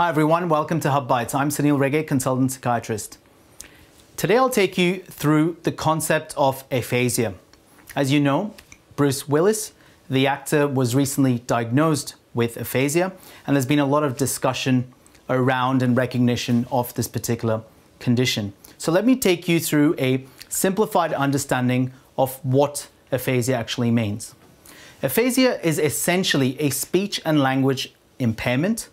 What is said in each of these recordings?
Hi everyone, welcome to Hub Bites. I'm Sanil Rege, consultant psychiatrist. Today I'll take you through the concept of aphasia. As you know, Bruce Willis, the actor, was recently diagnosed with aphasia, and there's been a lot of discussion around and recognition of this particular condition. So let me take you through a simplified understanding of what aphasia actually means. Aphasia is essentially a speech and language impairment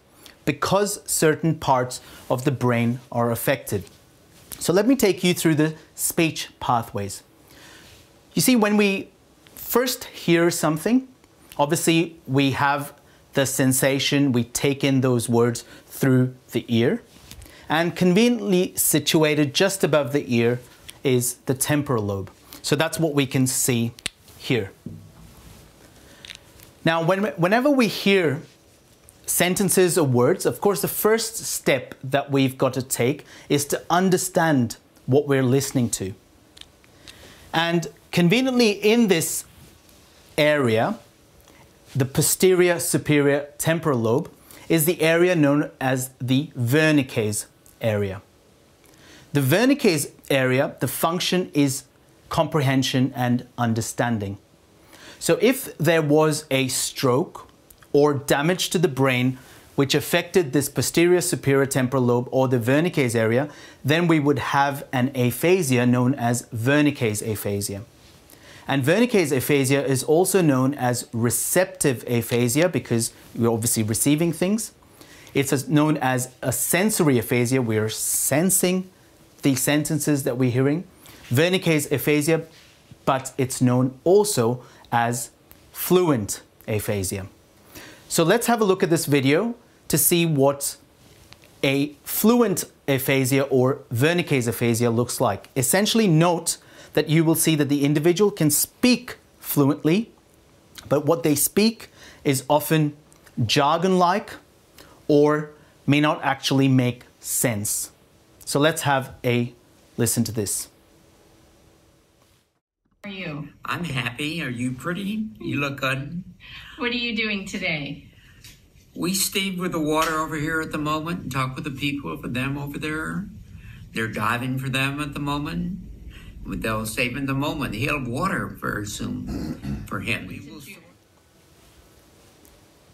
because certain parts of the brain are affected. So let me take you through the speech pathways. You see, when we first hear something, obviously we have the sensation, we take in those words through the ear. And conveniently situated just above the ear is the temporal lobe. So that's what we can see here. Now, when, whenever we hear sentences or words, of course, the first step that we've got to take is to understand what we're listening to. And conveniently, in this area, the posterior superior temporal lobe is the area known as the Wernicke's area. The Wernicke's area, the function is comprehension and understanding. So if there was a stroke or damage to the brain which affected this posterior superior temporal lobe or the Wernicke's area, then we would have an aphasia known as Wernicke's aphasia. And Wernicke's aphasia is also known as receptive aphasia because we're obviously receiving things. It's known as a sensory aphasia. We're sensing the sentences that we're hearing. Wernicke's aphasia, but it's known also as fluent aphasia. So let's have a look at this video to see what a fluent aphasia or Wernicke's aphasia looks like. Essentially note that you will see that the individual can speak fluently, but what they speak is often jargon-like or may not actually make sense. So let's have a listen to this. How are you? I'm happy. Are you pretty? You look good. What are you doing today? We stayed with the water over here at the moment and talk with the people for them over there. They're diving for them at the moment. They'll save in the moment. He'll have water very soon for him.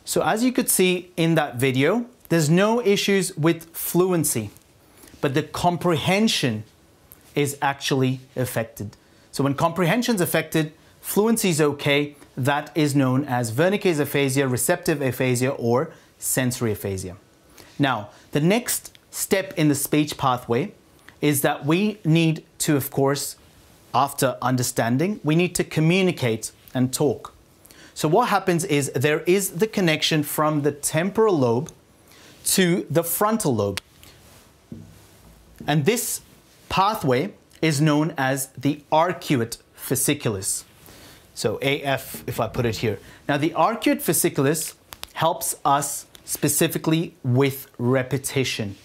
So as you could see in that video, there's no issues with fluency, but the comprehension is actually affected. So when comprehension is affected, fluency is okay. That is known as Wernicke's aphasia, receptive aphasia, or sensory aphasia. Now, the next step in the speech pathway is that we need to, of course, after understanding, we need to communicate and talk. So what happens is there is the connection from the temporal lobe to the frontal lobe. And this pathway is known as the arcuate fasciculus. So AF, if I put it here. Now the arcuate fasciculus helps us specifically with repetition.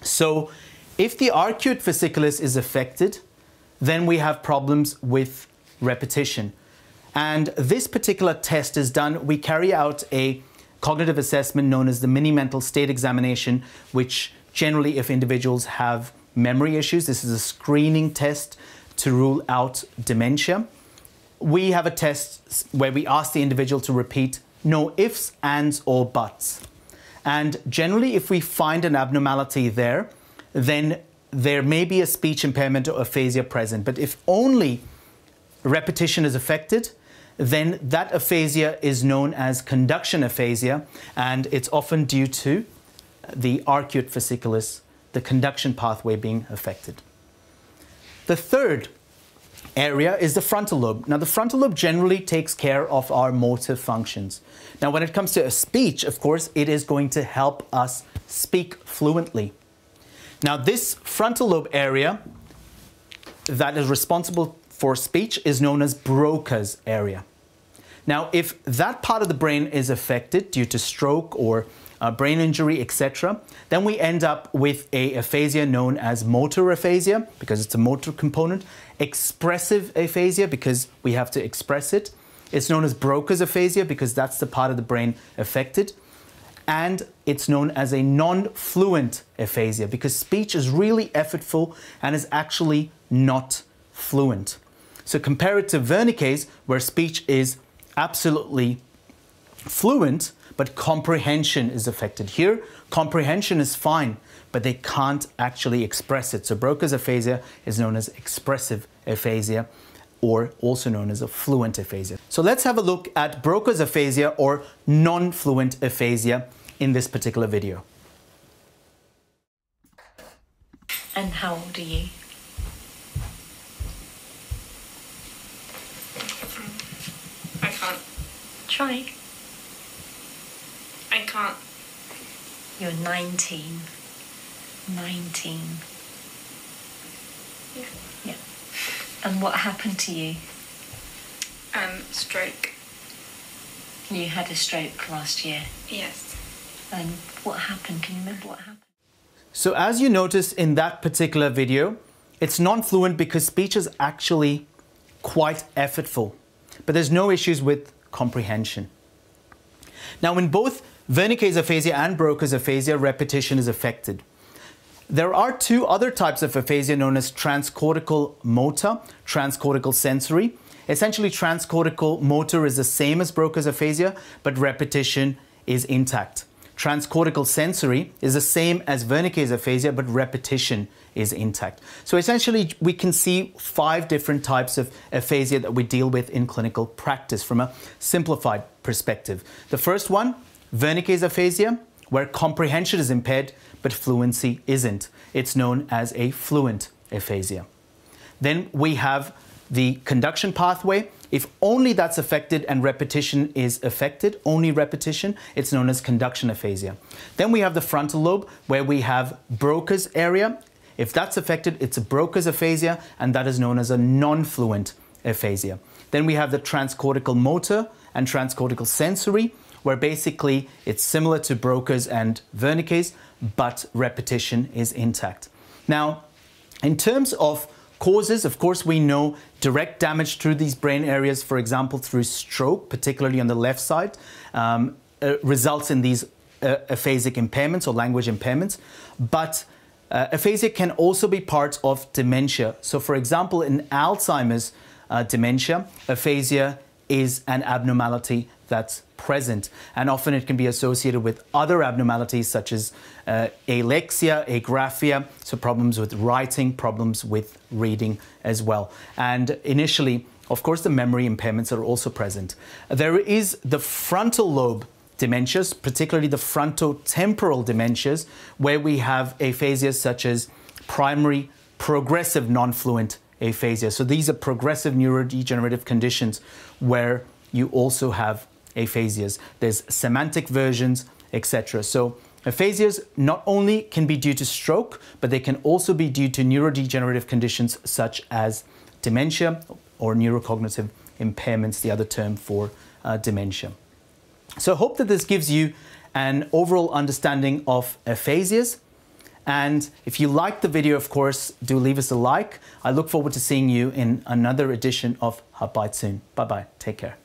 So if the arcuate fasciculus is affected, then we have problems with repetition. And this particular test is done, we carry out a cognitive assessment known as the mini mental state examination, which generally, if individuals have memory issues, this is a screening test to rule out dementia. We have a test where we ask the individual to repeat no ifs, ands, or buts. And generally, if we find an abnormality there, then there may be a speech impairment or aphasia present. But if only repetition is affected, then that aphasia is known as conduction aphasia, and it's often due to the arcuate fasciculus, the conduction pathway being affected. The third area is the frontal lobe. Now, the frontal lobe generally takes care of our motor functions. Now, when it comes to a speech, of course, it is going to help us speak fluently. Now, this frontal lobe area that is responsible for speech is known as Broca's area. Now, if that part of the brain is affected due to stroke or uh, brain injury, etc., then we end up with a aphasia known as motor aphasia because it's a motor component, expressive aphasia because we have to express it. It's known as Broca's aphasia because that's the part of the brain affected. and it's known as a non-fluent aphasia because speech is really effortful and is actually not fluent. So compare it to Wernicke's where speech is absolutely fluent, but comprehension is affected. Here, comprehension is fine, but they can't actually express it. So Broca's aphasia is known as expressive aphasia or also known as a fluent aphasia. So let's have a look at Broca's aphasia or non-fluent aphasia in this particular video. And how old are you? I can't. Try. I can't. You're 19. 19. Yeah. Yeah. And what happened to you? Um, stroke. You had a stroke last year. Yes. And what happened? Can you remember what happened? So as you notice in that particular video, it's non-fluent because speech is actually quite effortful, but there's no issues with comprehension. Now in both Wernicke's aphasia and Broca's aphasia, repetition is affected. There are two other types of aphasia known as transcortical motor, transcortical sensory. Essentially, transcortical motor is the same as Broca's aphasia, but repetition is intact. Transcortical sensory is the same as Wernicke's aphasia, but repetition is intact. So essentially, we can see five different types of aphasia that we deal with in clinical practice from a simplified perspective. The first one, Wernicke's aphasia, where comprehension is impaired, but fluency isn't. It's known as a fluent aphasia. Then we have the conduction pathway. If only that's affected and repetition is affected, only repetition, it's known as conduction aphasia. Then we have the frontal lobe where we have Broca's area. If that's affected, it's a Broca's aphasia and that is known as a non-fluent aphasia. Then we have the transcortical motor and transcortical sensory where basically it's similar to Broca's and Wernicke's, but repetition is intact. Now, in terms of causes, of course, we know direct damage through these brain areas, for example, through stroke, particularly on the left side, um, uh, results in these uh, aphasic impairments or language impairments. But uh, aphasia can also be part of dementia. So, for example, in Alzheimer's uh, dementia, aphasia is an abnormality that's present. And often it can be associated with other abnormalities such as uh, alexia, agraphia, so problems with writing, problems with reading as well. And initially, of course, the memory impairments are also present. There is the frontal lobe dementias, particularly the frontotemporal dementias, where we have aphasias such as primary progressive non-fluent aphasia. So these are progressive neurodegenerative conditions where you also have aphasias. There's semantic versions, etc. So aphasias not only can be due to stroke, but they can also be due to neurodegenerative conditions such as dementia or neurocognitive impairments, the other term for uh, dementia. So I hope that this gives you an overall understanding of aphasias. And if you liked the video, of course, do leave us a like. I look forward to seeing you in another edition of Hub Bite soon. Bye bye. Take care.